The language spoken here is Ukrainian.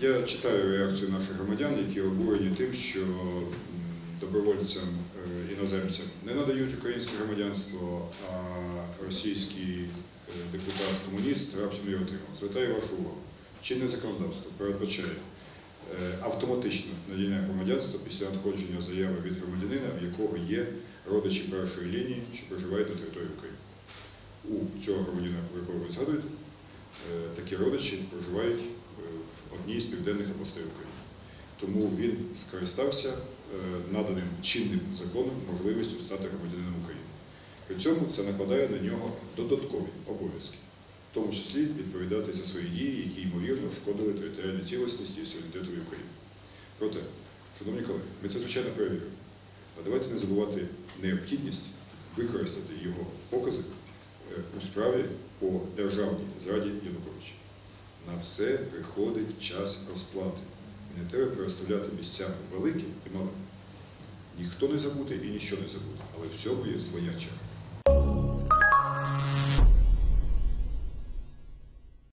Я читаю реакцію наших громадян, які обурені тим, що добровольцям е, іноземцям не надають українське громадянство, а російський е, депутат-комуніст раптом його отримав. Звертаю вашу увагу. Чинне законодавство передбачає е, автоматичне надання громадянства після надходження заяви від громадянина, в якого є родичі першої лінії, що проживають на території України. У цього громадянина, про якого ви згадуєте, такі родичі проживають е, з південних областей України. Тому він скористався е, наданим чинним законом можливістю стати громадянином України. При цьому це накладає на нього додаткові обов'язки, в тому числі відповідати за свої дії, які ймовірно шкодили територіальній цілісності і суверенітету України. Проте, шановні колеги, ми це звичайно перевіримо. А давайте не забувати необхідність використати його покази е, у справі по державній зраді Януковича. На все приходить час розплати. Не треба переставляти місцями велике і мале. Ніхто не забуде і нічого не забуде, але всьому є своя черга.